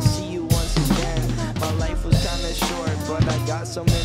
See you once again. My life was kinda short, but I got so many.